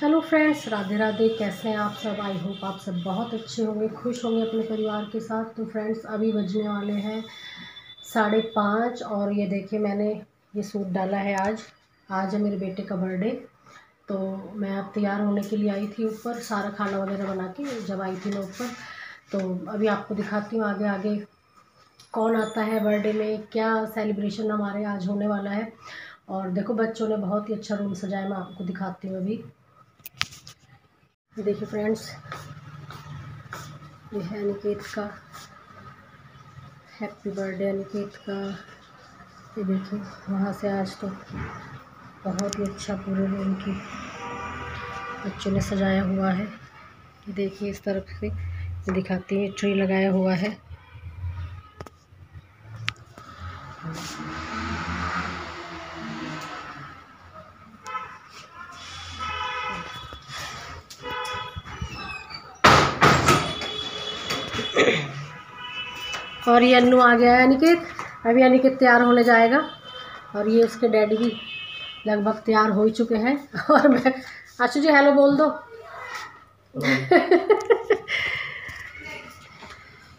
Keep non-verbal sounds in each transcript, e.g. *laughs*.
Hello friends Radhe Radhe, कैसे हैं आप सब? आई होप आप सब बहुत अच्छे होंगे, खुश होंगे अपने परिवार के साथ। तो फ्रेंड्स अभी बजने वाले हैं साढ़े पाँच और ये देखिए मैंने ये सूट डाला है आज। आज है मेरे बेटे का बर्थडे तो मैं अब तैयार होने के लिए आई थी ऊपर, सारा खाना वगैरह बना के जब आई थी मैं ऊपर। तो अभी आपको दिखाती हूँ आगे आगे कौन आता है बर्थडे में, क्या सेलिब्रेशन हमारे आज होने वाला है। और देखो बच्चों ने बहुत ही अच्छा रूम सजाया, मैं आपको दिखाती हूँ अभी। देखिए फ्रेंड्स ये है अनिकेत का हैप्पी बर्थडे अनिकेत का। ये देखिए, वहाँ से आज तो बहुत ही अच्छा पूरे रूम की बच्चों ने सजाया हुआ है। ये देखिए इस तरफ़ से दिखाती है, ट्री लगाया हुआ है। और ये अन्नू आ गया है अनिकेत। अभी अनिकेत तैयार होने जाएगा। और ये उसके डैडी भी लगभग तैयार हो ही चुके हैं। और मैं आशु जी हेलो बोल दो।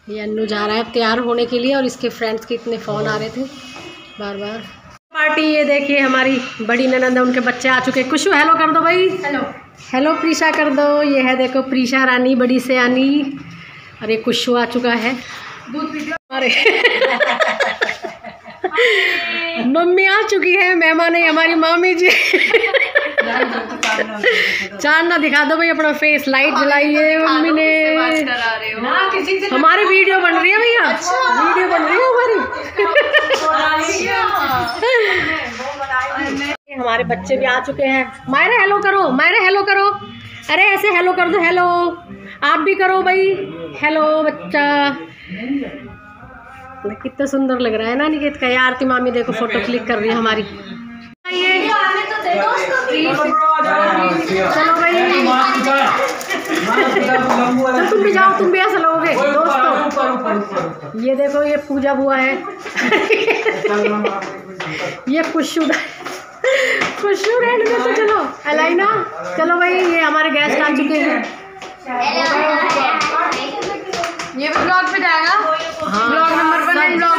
ये अन्नू जा रहा है तैयार होने के लिए और इसके फ्रेंड्स के इतने फ़ोन आ रहे थे। बार बार। पार्टी ये देखिए हमारी बड़ी ननंद है उनके बच्चे आ चुके हैं। कुछ हेलो कर दो भाई। हेलो। हेलो प्रीशा कर दो। ये है देखो प्रीशा रानी बड़ी से आनी। और ये कुशु आ चुका है। अरे। मम्मी आ चुकी है मेहमान है हमारी मामी जी। चाँद ना दिखा दो भाई अपना फेस लाइट जलाइए मम्मी ने। हमारी वीडियो बन रही है भैया। वीडियो बन रही है हमारी। हमारे बच्चे भी आ चुके हैं। मायरे हेलो करो मायरे हेलो करो। अरे ऐसे हेलो कर दो हेलो आप भी करो भाई। हेलो बच्चा। कितना सुंदर लग रहा है ना निकेत का? यार आरती मामी देखो फ़ोटो क्लिक कर रही है हमारी। चलो भाई। तो तुम भी जाओ तुम भी ऐसा लोगे दोस्तों। ये देखो ये पूजा बुआ है। *laughs* ये खुशू खुशू रेड में तो चलो अलाइना चलो भाई ये हमारे गेस्ट आ चुके हैं। ये भी ब्लॉग पे जाएगा। Blog number one blog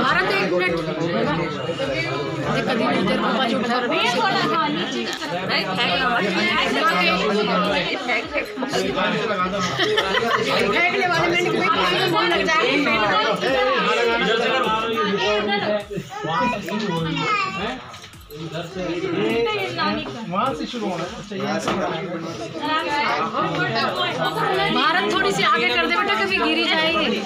Bharat एक मिनट। कभी नहीं तेरे पापा जो रहे फेंकने वाले में फ़ोन लग वहाँ से शुरू होना भारत थोड़ी सी आगे कर दे बेटा कभी गिरी जाएगी।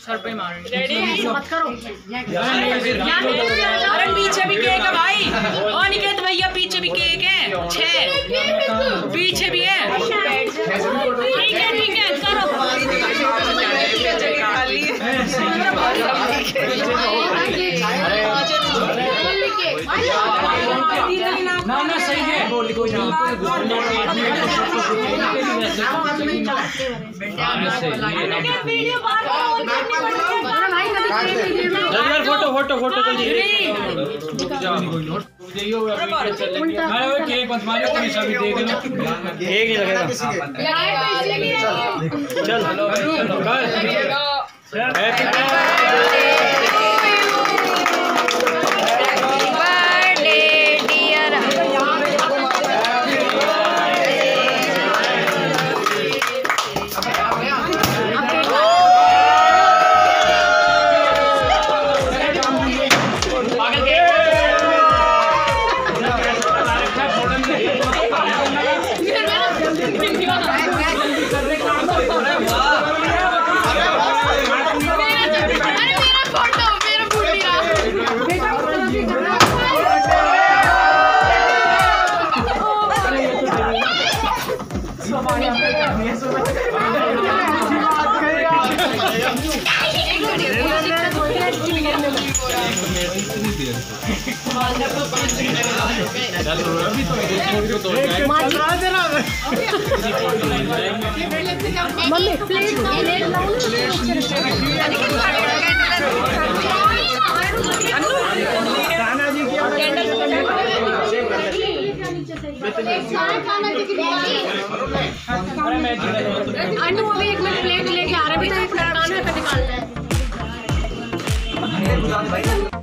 सर पे मार मत करो। अरे पीछे भी केक है भाई। और निकेत भैया पीछे भी केक है। छह। पीछे भी है। ठीक है ठीक है ना ना सही है बोल कोई जल्दी फ़ोटो फ़ोटो फ़ोटो केक ही लगेगा चल हैप्पी बर्थडे प्लेट अनु अभी एक मिनट प्लेट लेके आ रहे भी तो एक है निकालना है